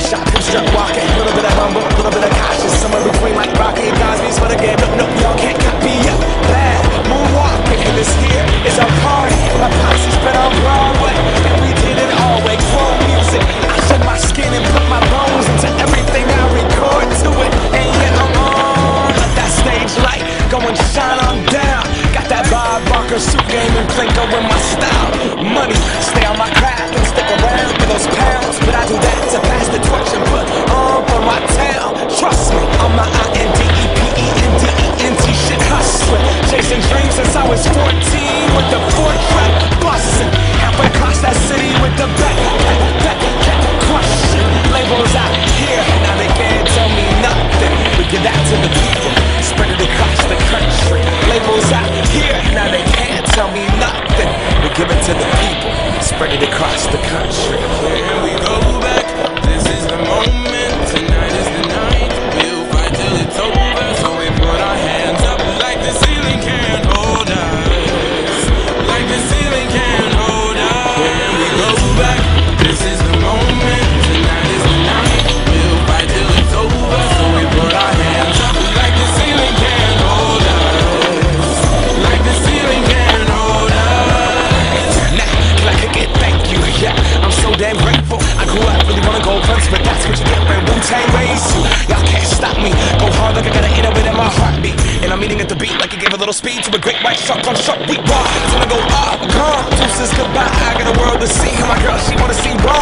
shot, strut walking. Little bit of humble, little bit of cautious. Somewhere between like Rocky and Cosby's for the game. Nope, nope, y'all can't copy up. Bad moonwalking. This here is our party. My posse's been on Broadway, and we did it all way. Music. I shed my skin and put my bones into everything I record to it. And yeah, I'm on. Let that stage light go and shine on down. Got that Bob Barker suit game and Plinko in my style. Money, stay on my craft and stick around Dreams since I was 14 with the four track busting. Halfway across that city with the back, back, back, crushing. Labels out here, now they can't tell me nothing. We give that to the people, spread it across the country. Labels out here, now they can't tell me nothing. We give it to the people, spread it across the country. Here we speed to a great white shark on shark. We rock. Wanna go up, come. Two says goodbye. I got a world to see. My girl, she wanna see raw.